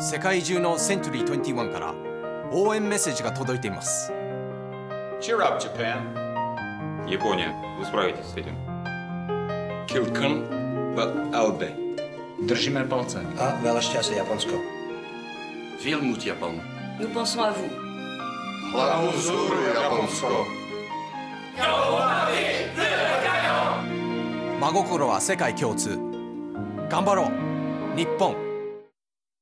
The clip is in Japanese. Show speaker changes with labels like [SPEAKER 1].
[SPEAKER 1] 世界中のセントリー21から応援メッセージが届いています。
[SPEAKER 2] Cheer up, Japan.
[SPEAKER 3] Япония, вы справитесь с этим.
[SPEAKER 1] 真心は世界共通。頑張ろう日本。